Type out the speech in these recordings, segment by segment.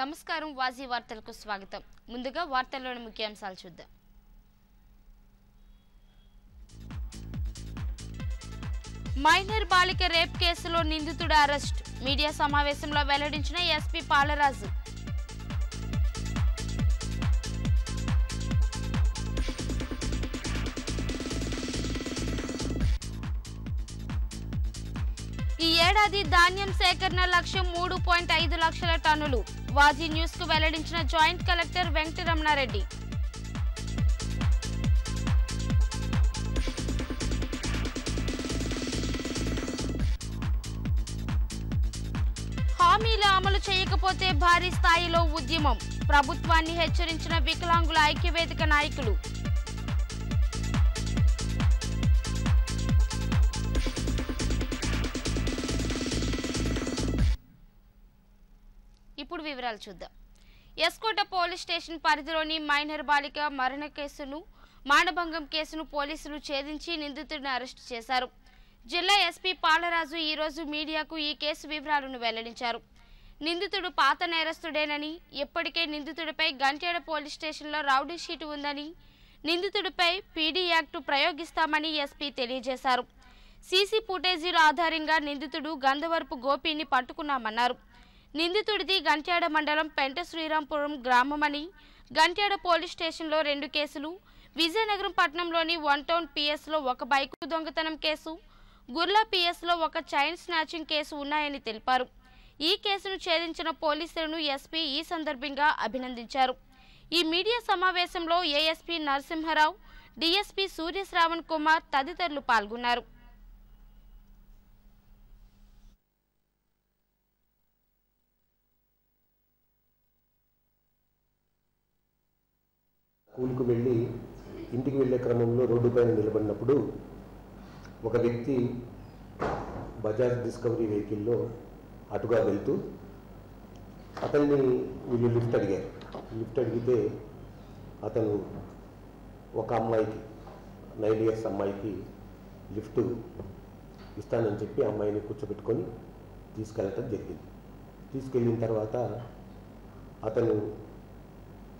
నమస్కారం వాజీ వార్తలకు స్వాగతం. ముందుగా వార్తల్లోని ముఖ్యాంశాలు చూద్దాం. మైనర్ బాలిక రేప్ కేసులో నిందితుడు అరెస్ట్. మీడియా సమావేశంలో వెల్లడించిన ఎస్పీ పాలరాజు. ఈ ఏడాది ధాన్యం సేకరణ లక్ష్యం మూడు పాయింట్ ఐదు లక్షల టన్నులు. వాజీ న్యూస్కు వెల్లడించిన జాయింట్ కలెక్టర్ వెంకటరమణారెడ్డి. హామీలు అమలు చేయకపోతే భారీ స్థాయిలో ఉద్యమం. ప్రభుత్వాన్ని హెచ్చరించిన వికలాంగుల ఐక్యవేదిక నాయకులు. ఇప్పుడు వివరాలు చూద్దాం. ఎస్కోట పోలీస్ స్టేషన్ పరిధిలోని మైనర్ బాలిక మరణ కేసును మానభంగం కేసును పోలీసులు ఛేదించి నిందితుడిని అరెస్టు చేశారు. జిల్లా ఎస్పీ పాలరాజు ఈరోజు మీడియాకు ఈ కేసు వివరాలను వెల్లడించారు. నిందితుడు పాత నేరస్తుడేనని ఇప్పటికే నిందితుడిపై గంటేడ పోలీస్ స్టేషన్లో రౌడీ షీటు ఉందని నిందితుడిపై పీడీ యాక్టు ప్రయోగిస్తామని ఎస్పీ తెలియజేశారు. సీసీ ఫుటేజీల ఆధారంగా నిందితుడు గంధవరపు గోపిని పట్టుకున్నామన్నారు. నిందితుడిది గంట్యాడ మండలం పెంట శ్రీరాంపురం గ్రామమని. గంట్యాడ పోలీస్ స్టేషన్లో రెండు కేసులు. విజయనగరం పట్టణంలోని వన్ టౌన్ పిఎస్లో ఒక బైకు దొంగతనం కేసు. గుర్లా పిఎస్లో ఒక చైన్ స్నాచింగ్ కేసు ఉన్నాయని తెలిపారు. ఈ కేసును ఛేదించిన పోలీసులను ఎస్పీ ఈ సందర్భంగా అభినందించారు. ఈ మీడియా సమావేశంలో ఏఎస్పీ నరసింహారావు డిఎస్పీ సూర్యశ్రావణ్ కుమార్ తదితరులు పాల్గొన్నారు. స్కూల్కు వెళ్ళి ఇంటికి వెళ్ళే క్రమంలో రోడ్డు పైన నిలబడినప్పుడు ఒక వ్యక్తి బజాజ్ డిస్కవరీ వెహికల్లో అటుగా వెళ్తూ అతన్ని వీళ్ళు లిఫ్ట్ అడిగారు. లిఫ్ట్ అడిగితే అతను ఒక అమ్మాయికి నైన్ ఇయర్స్ అమ్మాయికి లిఫ్ట్ ఇస్తానని చెప్పి అమ్మాయిని కూర్చోబెట్టుకొని తీసుకెళ్ళటం జరిగింది. తీసుకెళ్ళిన తర్వాత అతను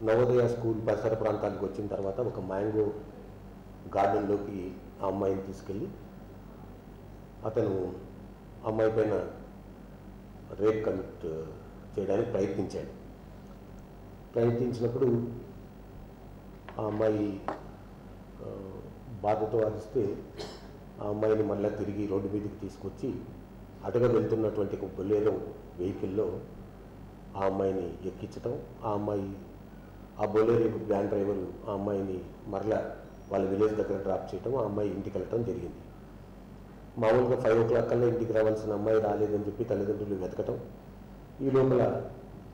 నవోదయ స్కూల్ పరిసర ప్రాంతానికి వచ్చిన తర్వాత ఒక మ్యాంగో గార్డెన్లోకి ఆ అమ్మాయిని తీసుకెళ్ళి అతను అమ్మాయి పైన రేప్ కమిట్ చేయడానికి ప్రయత్నించాడు. ప్రయత్నించినప్పుడు ఆ అమ్మాయి బాధతో అరిస్తే ఆ అమ్మాయిని మళ్ళీ తిరిగి రోడ్డు మీదకి తీసుకొచ్చి అటుగా వెళ్తున్నటువంటి ఒక బొలేరో వెహికల్లో ఆ అమ్మాయిని ఎక్కించటం ఆ అమ్మాయి ఆ బొలేరో వ్యాన్ డ్రైవరు ఆ అమ్మాయిని మరలా వాళ్ళ విలేజ్ దగ్గర డ్రాప్ చేయటం ఆ అమ్మాయి ఇంటికి వెళ్ళటం జరిగింది. మామూలుగా ఫైవ్ ఓ క్లాక్ కల్లా ఇంటికి రావాల్సిన అమ్మాయి రాలేదని చెప్పి తల్లిదండ్రులు వెతకటం ఈ లోపల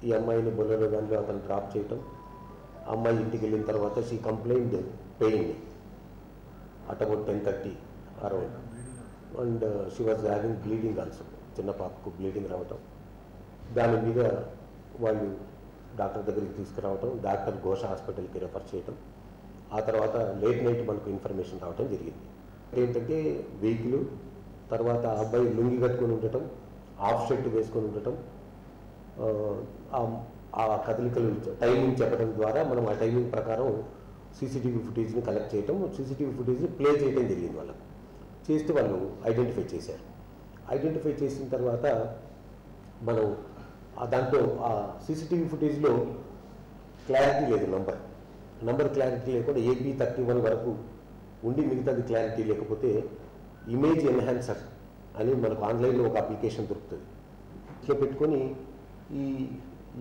ఈ అమ్మాయిని బొలేరో వ్యాన్లో అతను డ్రాప్ చేయటం అమ్మాయి ఇంటికి వెళ్ళిన తర్వాత she complaint pain at about ten thirty around and she was having bleeding also చిన్న పాపకు బ్లీడింగ్ రావటం. దాని మీద వాళ్ళు డాక్టర్ దగ్గరికి తీసుకురావటం డాక్టర్ ఘోష హాస్పిటల్కి రెఫర్ చేయటం ఆ తర్వాత లేట్ నైట్ మనకు ఇన్ఫర్మేషన్ రావటం జరిగింది. ఏంటంటే వెహికల్ తర్వాత అబ్బాయి లుంగి కట్టుకొని ఉండటం హాఫ్ షర్ట్ వేసుకొని ఉండటం ఆ, కదలికలు టైమింగ్ చెప్పడం ద్వారా మనం ఆ టైమింగ్ ప్రకారం సీసీటీవీ ఫుటేజ్ని కలెక్ట్ చేయటం సీసీటీవీ ఫుటేజ్ని ప్లే చేయడం జరిగింది వాళ్ళకు. చేస్తే వాళ్ళు ఐడెంటిఫై చేశారు. ఐడెంటిఫై చేసిన తర్వాత మనం దాంట్లో ఆ సీసీటీవీ ఫుటేజ్లో క్లారిటీ లేదు నంబర్ నంబర్ క్లారిటీ లేకుండా ఏపీ థర్టీ వన్ వరకు ఉండి మిగతాది క్లారిటీ లేకపోతే ఇమేజ్ ఎన్హాన్సర్ అని మనకు ఆన్లైన్లో ఒక అప్లికేషన్ దొరుకుతుంది. ఇట్లా పెట్టుకొని ఈ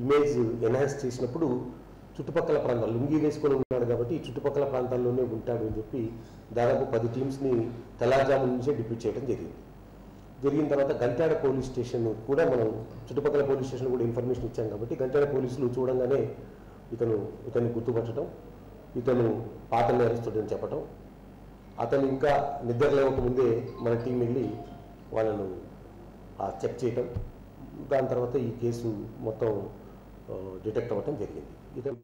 ఇమేజ్ ఎన్హాన్స్ చేసినప్పుడు చుట్టుపక్కల ప్రాంతాలు లుంగి వేసుకొని ఉన్నాడు కాబట్టి ఈ చుట్టుపక్కల ప్రాంతాల్లోనే ఉంటాడు అని చెప్పి దాదాపు పది టీమ్స్ని తెల్లారుజాము నుంచే డిప్యూట్ చేయడం జరిగింది. జరిగిన తర్వాత గంట్యాడ పోలీస్ స్టేషన్ కూడా మనం చుట్టుపక్కల పోలీస్ స్టేషన్ కూడా ఇన్ఫర్మేషన్ ఇచ్చాం కాబట్టి గంట్యాడ పోలీసులు చూడంగానే ఇతను ఇతన్ని గుర్తుపట్టడం ఇతను పాత నేరస్తుడని చెప్పడం అతను ఇంకా నిద్ర లేవకముందే మన టీం వెళ్ళి వాళ్ళను చెక్ చేయటం. దాని తర్వాత ఈ కేసు మొత్తం డిటెక్ట్ అవ్వటం జరిగింది. ఇతను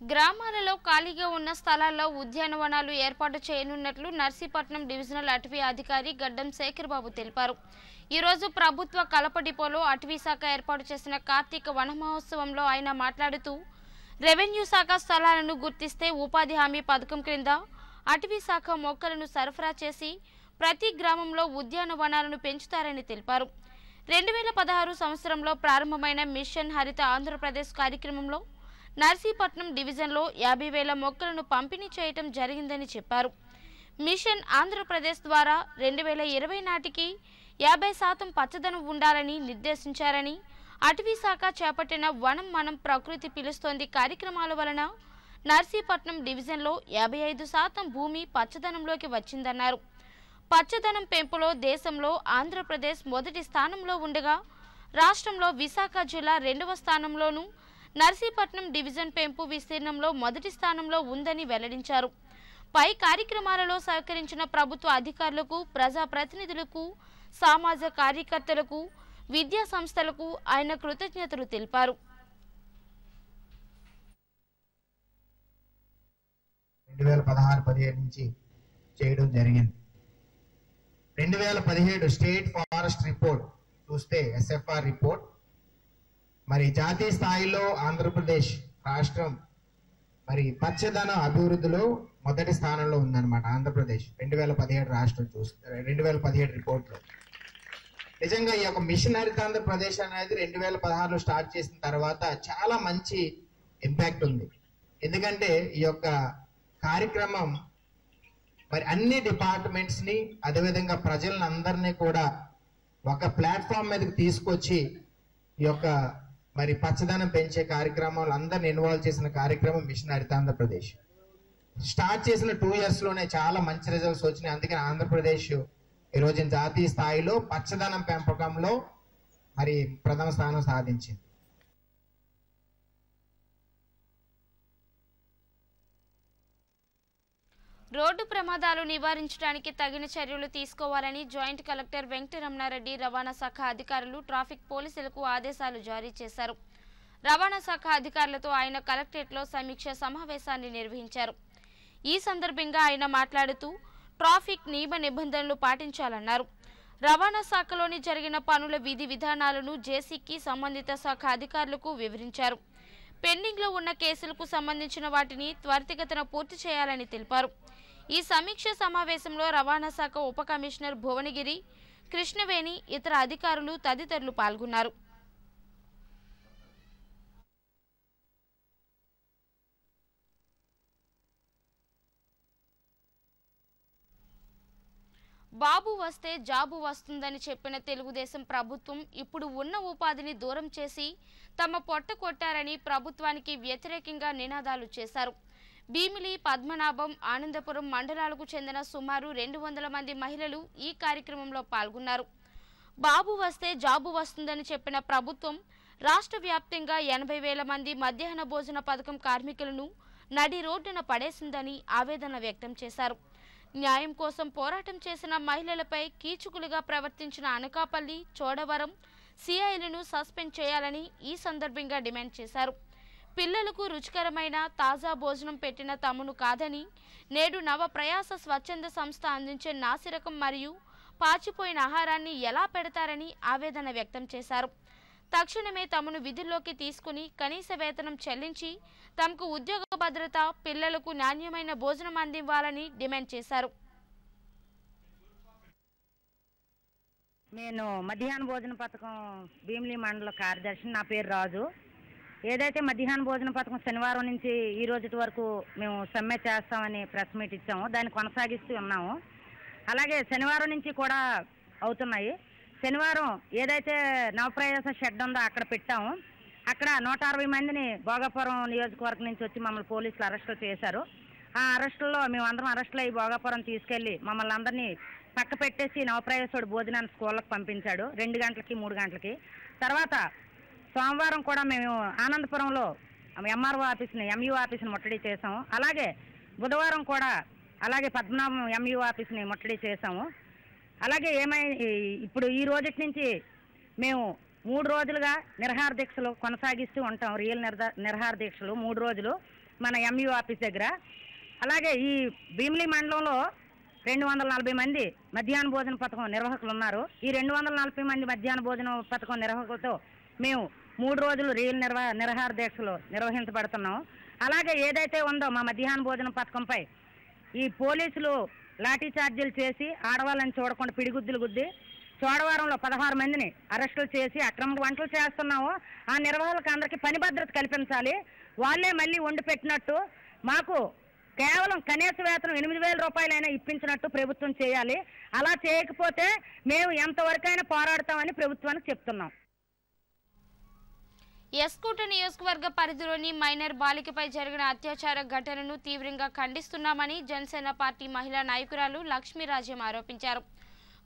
గ్రామాలలో ఖాళీగా ఉన్న స్థలాల్లో ఉద్యానవనాలు ఏర్పాటు చేయనున్నట్లు నర్సీపట్నం డివిజనల్ అటవీ అధికారి గడ్డం శేఖర్బాబు తెలిపారు. ఈరోజు ప్రభుత్వ కలప డిపోలో అటవీ శాఖ ఏర్పాటు చేసిన కార్తీక వన మహోత్సవంలో ఆయన మాట్లాడుతూ రెవెన్యూ శాఖ స్థలాలను గుర్తిస్తే ఉపాధి హామీ పథకం క్రింద అటవీ శాఖ మొక్కలను సరఫరా చేసి ప్రతి గ్రామంలో ఉద్యానవనాలను పెంచుతారని తెలిపారు. రెండు వేల పదహారు సంవత్సరంలో ప్రారంభమైన మిషన్ హరిత ఆంధ్రప్రదేశ్ కార్యక్రమంలో నర్సీపట్నం డివిజన్లో యాభై వేల మొక్కలను పంపిణీ చేయటం జరిగిందని చెప్పారు. మిషన్ ఆంధ్రప్రదేశ్ ద్వారా రెండు వేల ఇరవై నాటికి యాభై శాతం పచ్చదనం ఉండాలని నిర్దేశించారని అటవీ శాఖ చేపట్టిన వనం మనం ప్రకృతి పిలుస్తోంది కార్యక్రమాల వలన నర్సీపట్నం డివిజన్లో యాభై ఐదు శాతం భూమి పచ్చదనంలోకి వచ్చిందన్నారు. పచ్చదనం పెంపులో దేశంలో ఆంధ్రప్రదేశ్ మొదటి స్థానంలో ఉండగా రాష్ట్రంలో విశాఖ జిల్లా రెండవ స్థానంలోనూ నర్సీపట్నం డివిజన్ పెంపు విస్తీర్ణంలో మొదటి స్థానంలో ఉందని వెల్లడించారు. పై కార్యక్రమాలలో సహకరించిన ప్రభుత్వ అధికారులకు ప్రజాప్రతినిధులకు సామాజ కార్యకర్తలకు విద్యా సంస్థలకు ఆయన కృతజ్ఞతలు తెలిపారు. రెండు వేల పదహారు పదిహేడు నుంచి చేయడం జరిగింది. రెండు వేల పదిహేడు స్టేట్ ఫారెస్ట్ రిపోర్ట్ చూస్తే ఎస్ఎఫ్ఆర్ రిపోర్ట్ మరి జాతీయ స్థాయిలో ఆంధ్రప్రదేశ్ రాష్ట్రం మరి పచ్చదన అభివృద్ధిలో మొదటి స్థానంలో ఉందన్నమాట ఆంధ్రప్రదేశ్. రెండు వేల పదిహేడు రాష్ట్రం చూస్తే రెండు వేల పదిహేడు రిపోర్ట్లో. నిజంగా ఈ యొక్క మిషన్ హరిత ఆంధ్రప్రదేశ్ అనేది రెండు వేల పదహారులో స్టార్ట్ చేసిన తర్వాత చాలా మంచి ఇంపాక్ట్ ఉంది. ఎందుకంటే ఈ యొక్క కార్యక్రమం మరి అన్ని డిపార్ట్మెంట్స్ని అదేవిధంగా ప్రజలను అందరినీ కూడా ఒక ప్లాట్ఫామ్ మీదకి తీసుకొచ్చి ఈ యొక్క మరి పచ్చదనం పెంచే కార్యక్రమాలు అందరిని ఇన్వాల్వ్ చేసిన కార్యక్రమం మిషన్ హరిత ఆంధ్రప్రదేశ్. స్టార్ట్ చేసిన టూ ఇయర్స్లోనే చాలా మంచి రిజల్ట్స్ వచ్చినాయి. అందుకని ఆంధ్రప్రదేశ్ ఈ జాతీయ స్థాయిలో పచ్చదనం పెంపకంలో మరి ప్రథమ స్థానం సాధించింది. రోడ్డు ప్రమాదాలు నివారించడానికి తగిన చర్యలు తీసుకోవాలని జాయింట్ కలెక్టర్ వెంకటరమణారెడ్డి రవాణా శాఖ అధికారులు ట్రాఫిక్ పోలీసులకు ఆదేశాలు జారీ చేశారు. రవాణా శాఖ అధికారులతో ఆయన కలెక్టరేట్లో సమీక్ష సమావేశాన్ని నిర్వహించారు. ఈ సందర్భంగా ఆయన మాట్లాడుతూ ట్రాఫిక్ నియమ నిబంధనలు పాటించాలన్నారు. రవాణా శాఖలోని జరిగిన పనుల విధి విధానాలను జేసీకి సంబంధిత శాఖ అధికారులకు వివరించారు. పెండింగ్లో ఉన్న కేసులకు సంబంధించిన వాటిని త్వరితగతిన పూర్తి చేయాలని తెలిపారు. ఈ సమీక్ష సమావేశంలో రవాణా శాఖ ఉప కమిషనర్ భువనగిరి కృష్ణవేణి ఇతర అధికారులు తదితరులు పాల్గొన్నారు. బాబు వస్తే జాబు వస్తుందని చెప్పిన తెలుగుదేశం ప్రభుత్వం ఇప్పుడు ఉన్న ఉపాధిని దూరం చేసి తమ పొట్ట కొట్టారని ప్రభుత్వానికి వ్యతిరేకంగా నినాదాలు చేశారు. భీమిలి పద్మనాభం ఆనందపురం మండలాలకు చెందిన సుమారు రెండు వందల మంది మహిళలు ఈ కార్యక్రమంలో పాల్గొన్నారు. బాబు వస్తే జాబు వస్తుందని చెప్పిన ప్రభుత్వం రాష్ట్ర వ్యాప్తంగా ఎనభై వేల మంది మధ్యాహ్న భోజన పథకం కార్మికులను నడి రోడ్డున పడేసిందని ఆవేదన వ్యక్తం చేశారు. న్యాయం కోసం పోరాటం చేసిన మహిళలపై కీచుకులుగా ప్రవర్తించిన అనకాపల్లి చోడవరం సిఐలను సస్పెండ్ చేయాలని ఈ సందర్భంగా డిమాండ్ చేశారు. పిల్లలకు రుచికరమైన తాజా భోజనం పెట్టిన తమను కాదని నేడు నవ ప్రయాస స్వచ్ఛంద సంస్థ అందించే నాసిరకం మరియు పాచిపోయిన ఆహారాన్ని ఎలా పెడతారని ఆవేదన వ్యక్తం చేశారు. తక్షణమే తమను విధుల్లోకి తీసుకుని కనీస వేతనం చెల్లించి తమకు ఉద్యోగ భద్రత పిల్లలకు నాణ్యమైన భోజనం అందివ్వాలని డిమాండ్ చేశారు. నేను మధ్యాహ్న భోజన పథకం భీమిలి మండల కార్యదర్శి నా పేరు రాజు. ఏదైతే మధ్యాహ్న భోజన పథకం శనివారం నుంచి ఈ రోజు వరకు మేము సమ్మె చేస్తామని ప్రెస్ మీట్ ఇచ్చాము. దాన్ని కొనసాగిస్తూ ఉన్నాము. అలాగే శనివారం నుంచి కూడా అవుతున్నాయి. శనివారం ఏదైతే నవప్రయాస షెడ్ ఉందో అక్కడ పెట్టాము. అక్కడ నూట అరవై మందిని భోగాపురం నియోజకవర్గం నుంచి వచ్చి మమ్మల్ని పోలీసులు అరెస్టులు చేశారు. ఆ అరెస్టుల్లో మేము అందరం అరెస్టులు అయ్యి భోగాపురం తీసుకెళ్ళి మమ్మల్ని అందరినీ పక్క పెట్టేసి నవప్రవేశుడు భోజనాన్ని స్కూళ్ళకి పంపించాడు. రెండు గంటలకి మూడు గంటలకి. తర్వాత సోమవారం కూడా మేము ఆనందపురంలో ఎంఆర్ఓ ఆఫీస్ని ఎంయూ ఆఫీస్ని ముట్టడి చేసాము అలాగే బుధవారం కూడా అలాగే పద్మనాభం ఎంయూ ఆఫీస్ని ముట్టడి చేసాము అలాగే ఏమై ఇప్పుడు ఈ రోజుటి నుంచి మేము మూడు రోజులుగా నిరహార దీక్షలు కొనసాగిస్తూ ఉంటాం. రియల్ నిర్ధ నిర్హార దీక్షలు మూడు రోజులు మన ఎంయూ ఆఫీస్ దగ్గర. అలాగే ఈ భీమిలి మండలంలో రెండు వందల నలభై మంది మధ్యాహ్న భోజన పథకం నిర్వాహకులు ఉన్నారు. ఈ రెండు వందల నలభై మంది మధ్యాహ్న భోజన పథకం నిర్వాహకులతో మేము మూడు రోజులు రియల్ నిర్వా నిరహార దీక్షలు నిర్వహించబడుతున్నాం. అలాగే ఏదైతే ఉందో మా మధ్యాహ్న భోజన పథకంపై ఈ పోలీసులు లాఠీ చార్జీలు చేసి ఆడవాళ్ళని చూడకుండా పిడిగుద్దులు గుద్ది చోడవరంలో పదహారు మందిని అరెస్టులు చేసి అక్రమ వంటలు చేస్తున్నాము. ఆ నిర్వాహకులకు అందరికీ పని భద్రత కల్పించాలి. వాళ్ళే మళ్ళీ వండి పెట్టినట్టు మాకు కేవలం కనీస వేతనం ఎనిమిది వేల రూపాయలైనా ఇప్పించినట్టు ప్రభుత్వం చేయాలి. అలా చేయకపోతే మేము ఎంతవరకైనా పోరాడతామని ప్రభుత్వానికి చెప్తున్నాం. ఎస్కూట నియోజకవర్గ పరిధిలోని మైనర్ బాలికపై జరిగిన అత్యాచార ఘటనను తీవ్రంగా ఖండిస్తున్నామని జనసేన పార్టీ మహిళా నాయకురాలు లక్ష్మీరాజ్యం ఆరోపించారు.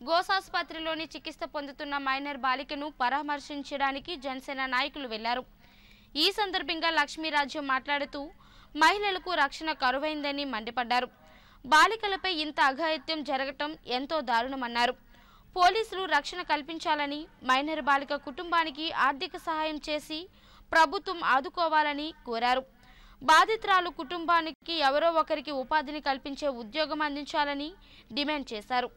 గోసాసుపత్రిలోని చికిత్స పొందుతున్న మైనర్ బాలికను పరామర్శించడానికి జనసేన నాయకులు వెళ్ళారు. ఈ సందర్భంగా లక్ష్మీరాజ్యం మాట్లాడుతూ మహిళలకు రక్షణ కరువైందని మండిపడ్డారు. బాలికలపై ఇంత అఘాయిత్యం జరగటం ఎంతో దారుణమన్నారు. పోలీసులు రక్షణ కల్పించాలని మైనర్ బాలిక కుటుంబానికి ఆర్థిక సహాయం చేసి ప్రభుత్వం ఆదుకోవాలని కోరారు. బాధితురాలు కుటుంబానికి ఎవరో ఒకరికి ఉపాధిని కల్పించే ఉద్యోగం అందించాలని డిమాండ్ చేశారు.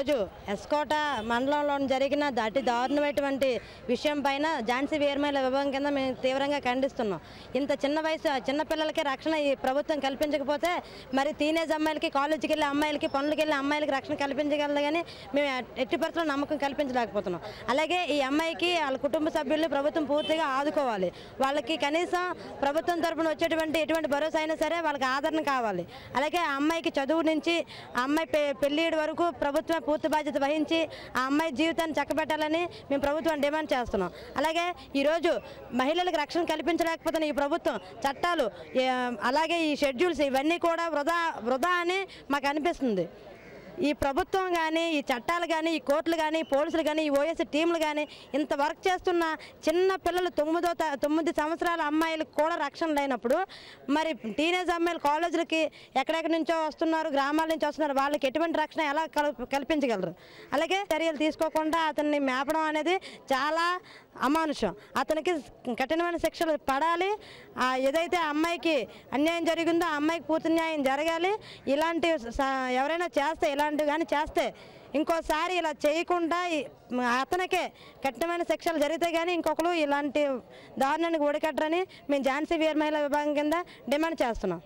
రోజు ఎస్కోట మండలంలో జరిగిన అతి దారుణమైనటువంటి విషయం పైన ఝాన్సీ వీరమహిళ విభాగం కింద మేము తీవ్రంగా ఖండిస్తున్నాం. ఇంత చిన్న వయసు చిన్నపిల్లలకి రక్షణ ఈ ప్రభుత్వం కల్పించకపోతే మరి టీనేజ్ అమ్మాయిలకి కాలేజీకి వెళ్ళే అమ్మాయిలకి పనులకి వెళ్ళే అమ్మాయిలకి రక్షణ కల్పించగలదు కానీ మేము ఎట్టి పరిస్థితుల్లో నమ్మకం కల్పించలేకపోతున్నాం. అలాగే ఈ అమ్మాయికి వాళ్ళ కుటుంబ సభ్యులు ప్రభుత్వం పూర్తిగా ఆదుకోవాలి. వాళ్ళకి కనీసం ప్రభుత్వం తరపున వచ్చేటువంటి ఎటువంటి భరోసా అయినా సరే వాళ్ళకి ఆదరణ కావాలి. అలాగే ఆ అమ్మాయికి చదువు నుంచి ఆ అమ్మాయి పె పెళ్ళిడి వరకు ప్రభుత్వం పూర్తి బాధ్యత వహించి ఆ అమ్మాయి జీవితాన్ని చక్కబెట్టాలని మేము ప్రభుత్వం డిమాండ్ చేస్తున్నాం. అలాగే ఈరోజు మహిళలకు రక్షణ కల్పించలేకపోతున్న ఈ ప్రభుత్వం చట్టాలు అలాగే ఈ షెడ్యూల్స్ ఇవన్నీ కూడా వృధా వృధా అని మాకు అనిపిస్తుంది. ఈ ప్రభుత్వం కానీ ఈ చట్టాలు కానీ ఈ కోర్టులు కానీ పోలీసులు కానీ ఈ ఓఎస్ టీంలు కానీ ఇంత వర్క్ చేస్తున్న చిన్న పిల్లలు తొమ్మిదో త- తొమ్మిది సంవత్సరాల అమ్మాయిలకు కూడా రక్షణ లేనప్పుడు మరి టీనేజ్ అమ్మాయిలు కాలేజీలకి ఎక్కడెక్కడి నుంచో వస్తున్నారు గ్రామాల నుంచి వస్తున్నారు వాళ్ళకి ఎటువంటి రక్షణ ఎలా కల్- కల్పించగలరు? అలాగే చర్యలు తీసుకోకుండా అతన్ని మేపడం అనేది చాలా అమానుషం. అతనికి కఠినమైన శిక్షలు పడాలి. ఏదైతే ఆ అమ్మాయికి అన్యాయం జరిగిందో ఆ అమ్మాయికి పూర్తి న్యాయం జరగాలి. ఇలాంటి ఎవరైనా చేస్తే ఇలాంటివి కానీ చేస్తే ఇంకోసారి ఇలా చేయకుండా అతనికే కఠినమైన శిక్షలు జరిగితే కానీ ఇంకొకరు ఇలాంటి దారుణానికి ఓడికట్టరని మేము ఝాన్సీ వీర మహిళా విభాగం కింద డిమాండ్ చేస్తున్నాం.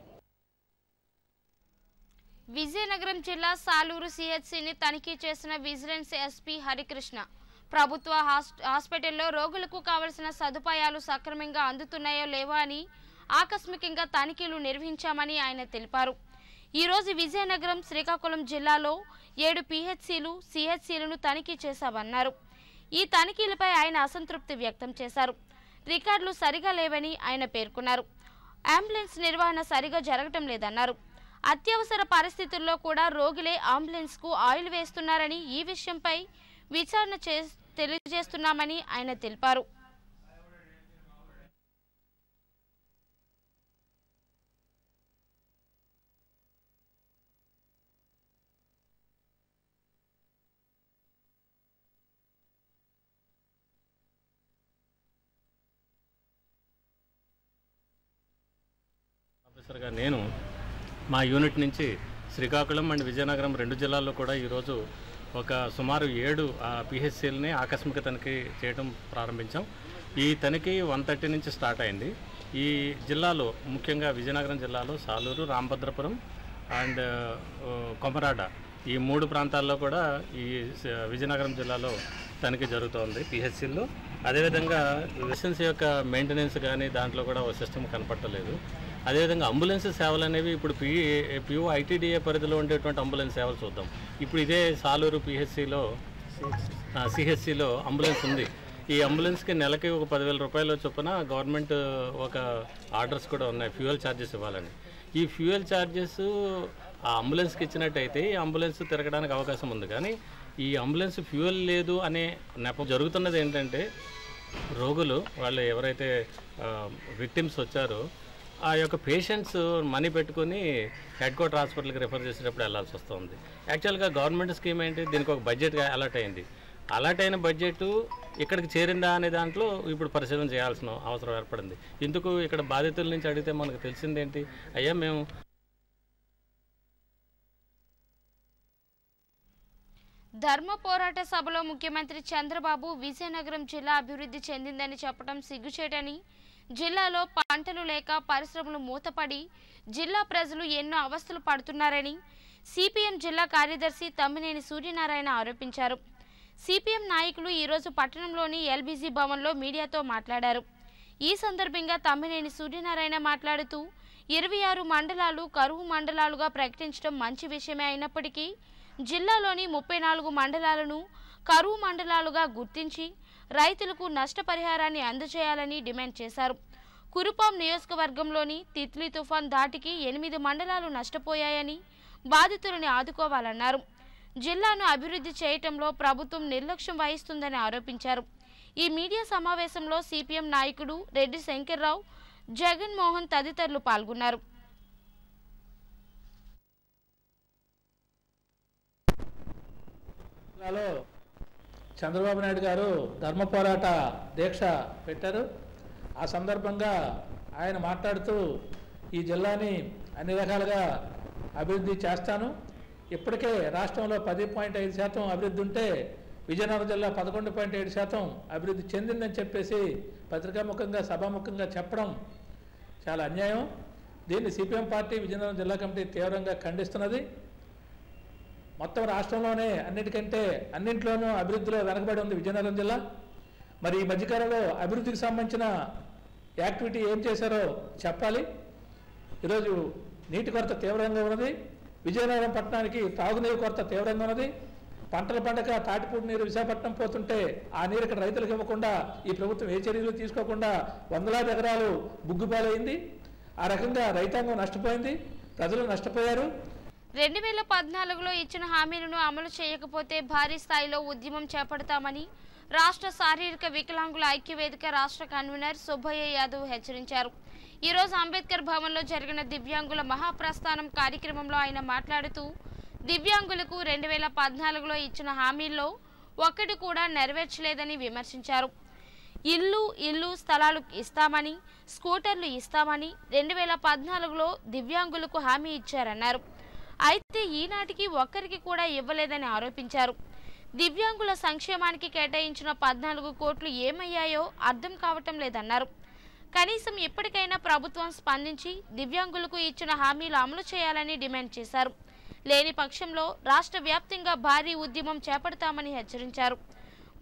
విజయనగరం జిల్లా సాలూరు సిహెచ్సిని తనిఖీ చేసిన విజిలెన్స్ ఎస్పీ హరికృష్ణ. ప్రభుత్వ హాస్- హాస్పిటల్లో రోగులకు కావలసిన సదుపాయాలు సక్రమంగా అందుతున్నాయో లేవో అని ఆకస్మికంగా తనిఖీలు నిర్వహించామని ఆయన తెలిపారు. ఈరోజు విజయనగరం శ్రీకాకుళం జిల్లాలో ఏడు పిహెచ్సిలు సిహెచ్సిలను తనిఖీ చేశామన్నారు. ఈ తనిఖీలపై ఆయన అసంతృప్తి వ్యక్తం చేశారు. రికార్డులు సరిగా లేవని ఆయన పేర్కొన్నారు. అంబులెన్స్ నిర్వహణ సరిగా జరగటం లేదన్నారు. అత్యవసర పరిస్థితుల్లో కూడా రోగులే అంబులెన్స్కు ఆయిల్ వేస్తున్నారని ఈ విషయంపై విచారణ చే తెలియజేస్తున్నామని ఆయన తెలిపారు. ఆఫీసర్గా నేను మా యూనిట్ నుంచి శ్రీకాకుళం అండ్ విజయనగరం రెండు జిల్లాల్లో కూడా ఈరోజు ఒక సుమారు ఏడు పిహెచ్సిల్ని ఆకస్మిక తనిఖీ చేయడం ప్రారంభించాం. ఈ తనిఖీ వన్ థర్టీ నుంచి స్టార్ట్ అయింది. ఈ జిల్లాలో ముఖ్యంగా విజయనగరం జిల్లాలో సాలూరు రామభద్రపురం అండ్ కొమరాడ ఈ మూడు ప్రాంతాల్లో కూడా ఈ విజయనగరం జిల్లాలో తనిఖీ జరుగుతోంది పిహెచ్సిల్లో అదేవిధంగా లైసెన్స్ యొక్క మెయింటెనెన్స్ కానీ దాంట్లో కూడా ఒక సిస్టమ్ కనపట్టలేదు అదేవిధంగా అంబులెన్స్ సేవలు అనేవి ఇప్పుడు పి పిఓ ఐటీడీఏ పరిధిలో ఉండేటువంటి అంబులెన్స్ సేవలు చూద్దాం. ఇప్పుడు ఇదే సాలూరు పిహెచ్సిలో సిహెచ్సిలో అంబులెన్స్ ఉంది. ఈ అంబులెన్స్కి నెలకి ఒక పదివేల రూపాయల చొప్పున గవర్నమెంట్ ఒక ఆర్డర్స్ కూడా ఉన్నాయి ఫ్యూయల్ ఛార్జెస్ ఇవ్వాలని. ఈ ఫ్యూయల్ ఛార్జెస్ ఆ అంబులెన్స్కి ఇచ్చినట్టయితే ఈ అంబులెన్స్ తిరగడానికి అవకాశం ఉంది. కానీ ఈ అంబులెన్స్ ఫ్యూయల్ లేదు అనే నెపం జరుగుతున్నది ఏంటంటే రోగులు వాళ్ళు ఎవరైతే విక్టిమ్స్ వచ్చారో ఆ యొక్క పేషెంట్స్ మనీ పెట్టుకొని హెడ్ క్వార్టర్ హాస్పిటల్కి రిఫర్ చేసేటప్పుడు వెళ్ళాల్సి వస్తుంది. యాక్చువల్గా గవర్నమెంట్ స్కీమ్ ఏంటి? దీనికి ఒక బడ్జెట్గా అలర్ట్ అయింది. అలర్ట్ అయిన బడ్జెట్ ఇక్కడికి చేరిందా అనే దాంట్లో ఇప్పుడు పరిశీలన చేయాల్సిన అవసరం ఏర్పడింది. ఇందుకు ఇక్కడ బాధితుల నుంచి అడిగితే మనకు తెలిసిందేంటి అయ్యా మేము ధర్మ పోరాట సభలో ముఖ్యమంత్రి చంద్రబాబు విజయనగరం జిల్లా అభివృద్ధి చెందిందని చెప్పడం సిగ్గుచేటని జిల్లాలో పంటలు లేక పరిశ్రమలు మూతపడి జిల్లా ప్రజలు ఎన్నో అవస్థలు పడుతున్నారని సిపిఎం జిల్లా కార్యదర్శి తమ్మినేని సూర్యనారాయణ ఆరోపించారు. సిపిఎం నాయకులు ఈరోజు పట్టణంలోని ఎల్బీజీ భవన్లో మీడియాతో మాట్లాడారు. ఈ సందర్భంగా తమ్మినేని సూర్యనారాయణ మాట్లాడుతూ ఇరవై ఆరు మండలాలు కరువు మండలాలుగా ప్రకటించడం మంచి విషయమే అయినప్పటికీ జిల్లాలోని ముప్పై నాలుగు మండలాలను కరువు మండలాలుగా గుర్తించి రైతులకు నష్టపరిహారాన్ని అందజేయాలని డిమాండ్ చేశారు. కురుపాం నియోజకవర్గంలోని తిత్లీ తుఫాన్ దాటికి ఎనిమిది మండలాలు నష్టపోయాయని బాధితులని ఆదుకోవాలన్నారు. జిల్లాను అభివృద్ధి చేయటంలో ప్రభుత్వం నిర్లక్ష్యం వహిస్తుందని ఆరోపించారు. ఈ మీడియా సమావేశంలో సిపిఎం నాయకుడు రెడ్డి శంకర్రావు జగన్మోహన్ తదితరులు పాల్గొన్నారు. చంద్రబాబు నాయుడు గారు ధర్మ పోరాట దీక్ష పెట్టారు. ఆ సందర్భంగా ఆయన మాట్లాడుతూ ఈ జిల్లాని అన్ని రకాలుగా అభివృద్ధి చేస్తాను. ఇప్పటికే రాష్ట్రంలో పది పాయింట్ ఐదు శాతం అభివృద్ధి ఉంటే విజయనగరం జిల్లా పదకొండు పాయింట్ ఏడు శాతం అభివృద్ధి చెందిందని చెప్పేసి పత్రికాముఖంగా సభాముఖంగా చెప్పడం చాలా అన్యాయం. దీన్ని సిపిఎం పార్టీ విజయనగరం జిల్లా కమిటీ తీవ్రంగా ఖండిస్తున్నది. మొత్తం రాష్ట్రంలోనే అన్నిటికంటే అన్నింట్లోనూ అభివృద్ధిలో వెనకబడి ఉంది విజయనగరం జిల్లా. మరి ఈ మధ్యకాలంలో అభివృద్ధికి సంబంధించిన యాక్టివిటీ ఏం చేశారో చెప్పాలి. ఈరోజు నీటి కొరత తీవ్రంగా ఉన్నది. విజయనగరం పట్టణానికి తాగునీరు కొరత తీవ్రంగా ఉన్నది. పంటల పండగ తాటిపూడి నీరు విశాఖపట్నం పోతుంటే ఆ నీరు ఇక్కడ రైతులకు ఇవ్వకుండా ఈ ప్రభుత్వం ఏ చర్యలు తీసుకోకుండా వందలాది ఎకరాలు బుగ్గుపాలైంది. ఆ రకంగా రైతాంగం నష్టపోయింది. ప్రజలు నష్టపోయారు. రెండు వేల పద్నాలుగులో ఇచ్చిన హామీలను అమలు చేయకపోతే భారీ స్థాయిలో ఉద్యమం చేపడతామని రాష్ట్ర శారీరక వికలాంగుల ఐక్యవేదిక రాష్ట్ర కన్వీనర్ సుబ్బయ్య యాదవ్ హెచ్చరించారు. ఈరోజు అంబేద్కర్ భవన్లో జరిగిన దివ్యాంగుల మహాప్రస్థానం కార్యక్రమంలో ఆయన మాట్లాడుతూ దివ్యాంగులకు రెండు వేల పద్నాలుగులో ఇచ్చిన హామీల్లో ఒక్కటి కూడా నెరవేర్చలేదని విమర్శించారు. ఇల్లు ఇల్లు స్థలాలు ఇస్తామని స్కూటర్లు ఇస్తామని రెండు వేల పద్నాలుగులో దివ్యాంగులకు హామీ ఇచ్చారన్నారు. అయితే ఈనాటికి ఒక్కరికి కూడా ఇవ్వలేదని ఆరోపించారు. దివ్యాంగుల సంక్షేమానికి కేటాయించిన పద్నాలుగు కోట్లు ఏమయ్యాయో అర్థం కావటం లేదన్నారు. కనీసం ఇప్పటికైనా ప్రభుత్వం స్పందించి దివ్యాంగులకు ఇచ్చిన హామీలు అమలు చేయాలని డిమాండ్ చేశారు. లేని పక్షంలో రాష్ట్ర వ్యాప్తంగా భారీ ఉద్యమం చేపడతామని హెచ్చరించారు.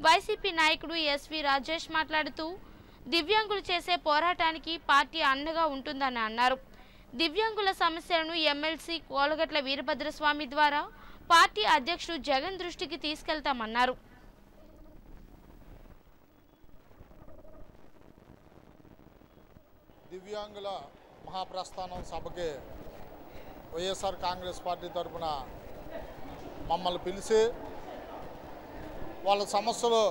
వైసీపీ నాయకుడు ఎస్వి రాజేష్ మాట్లాడుతూ దివ్యాంగులు చేసే పోరాటానికి పార్టీ అండగా ఉంటుందని అన్నారు. దివ్యాంగుల సమస్యలను ఎమ్మెల్సీ కోలగట్ల వీరభద్రస్వామి ద్వారా పార్టీ అధ్యక్షుడు జగన్ దృష్టికి తీసుకెళ్తామన్నారు. దివ్యాంగుల మహాప్రస్థానం సభకి వైఎస్ఆర్ కాంగ్రెస్ పార్టీ తరఫున మమ్మల్ని పిలిచి వాళ్ళ సమస్యలు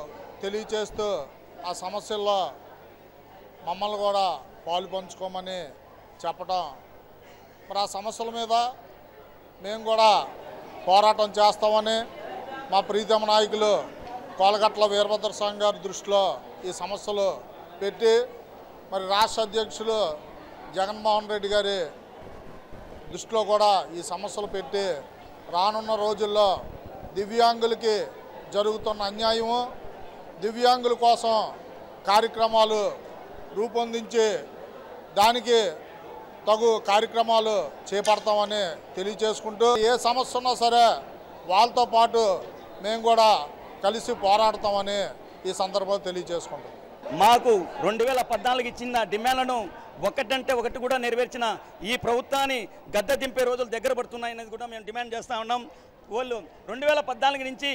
తెలియచేస్తూ ఆ సమస్యల్లో మమ్మల్ని కూడా పాలు పంచుకోమని చెప్పడం మరి ఆ సమస్యల మీద మేము కూడా పోరాటం చేస్తామని మా ప్రీతమ నాయకులు కోలగట్ల వీరభద్ర స్వామి గారి దృష్టిలో ఈ సమస్యలు పెట్టి మరి రాష్ట్ర అధ్యక్షులు జగన్మోహన్ రెడ్డి గారి దృష్టిలో కూడా ఈ సమస్యలు పెట్టి రానున్న రోజుల్లో దివ్యాంగులకి జరుగుతున్న అన్యాయము దివ్యాంగుల కోసం కార్యక్రమాలు రూపొందించి దానికి తగు కార్యక్రమాలు చేపడతామని తెలియచేసుకుంటూ ఏ సమస్య ఉన్నా సరే వాళ్ళతో పాటు మేము కూడా కలిసి పోరాడతామని ఈ సందర్భంలో తెలియజేసుకుంటాం మాకు రెండు వేల పద్నాలుగు ఇచ్చిన డిమాండ్లను ఒకటంటే ఒకటి కూడా నెరవేర్చిన ఈ ప్రభుత్వాన్ని గద్దె దింపే రోజులు దగ్గర పడుతున్నాయనేది కూడా మేము డిమాండ్ చేస్తూ ఉన్నాం. వాళ్ళు రెండు వేల పద్నాలుగు నుంచి